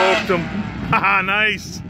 smoked him. Haha, nice.